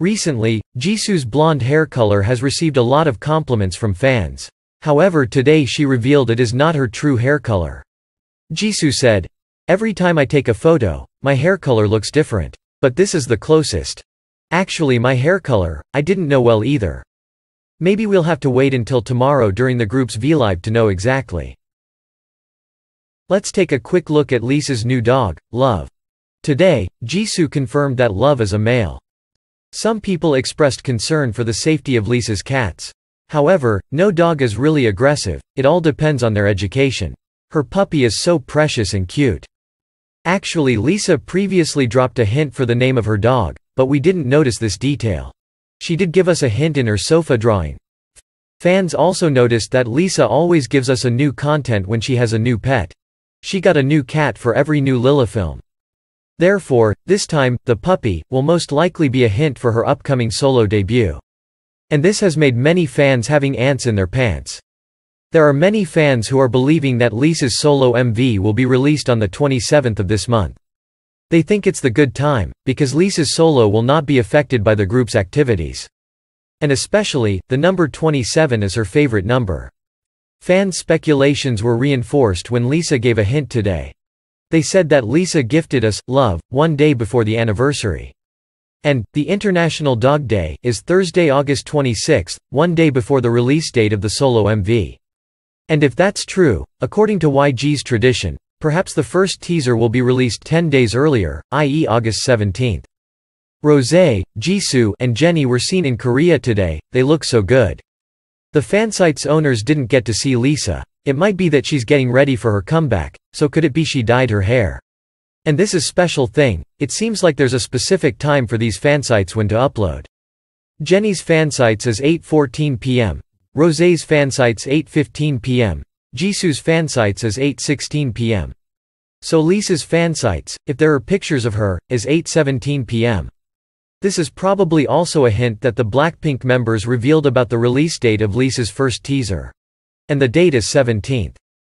Recently, Jisoo's blonde hair color has received a lot of compliments from fans. However today she revealed it is not her true hair color. Jisoo said, Every time I take a photo, my hair color looks different. But this is the closest. Actually my hair color, I didn't know well either. Maybe we'll have to wait until tomorrow during the group's V-Live to know exactly. Let's take a quick look at Lisa's new dog, Love. Today, Jisoo confirmed that Love is a male. Some people expressed concern for the safety of Lisa's cats. However, no dog is really aggressive, it all depends on their education. Her puppy is so precious and cute. Actually Lisa previously dropped a hint for the name of her dog, but we didn't notice this detail. She did give us a hint in her sofa drawing. Fans also noticed that Lisa always gives us a new content when she has a new pet. She got a new cat for every new Lilifilm. Therefore, this time, the puppy, will most likely be a hint for her upcoming solo debut. And this has made many fans having ants in their pants. There are many fans who are believing that Lisa's solo MV will be released on the 27th of this month. They think it's the good time, because Lisa's solo will not be affected by the group's activities. And especially, the number 27 is her favorite number. Fan speculations were reinforced when Lisa gave a hint today. They said that Lisa gifted us, love, one day before the anniversary. And, the International Dog Day, is Thursday, August 26, one day before the release date of the solo MV. And if that's true, according to YG's tradition, perhaps the first teaser will be released 10 days earlier, i.e. August 17. Rosé, Jisoo, and Jennie were seen in Korea today, they look so good. The fansite's owners didn't get to see Lisa. It might be that she's getting ready for her comeback, so could it be she dyed her hair? And this is special thing, it seems like there's a specific time for these fansites when to upload. Jennie's fansites is 8.14 p.m. Rosé's fansites 8.15 p.m. Jisoo's fansites is 8.16 p.m. So Lisa's fansites, if there are pictures of her, is 8.17 p.m. This is probably also a hint that the Blackpink members revealed about the release date of Lisa's first teaser. And the date is 17th.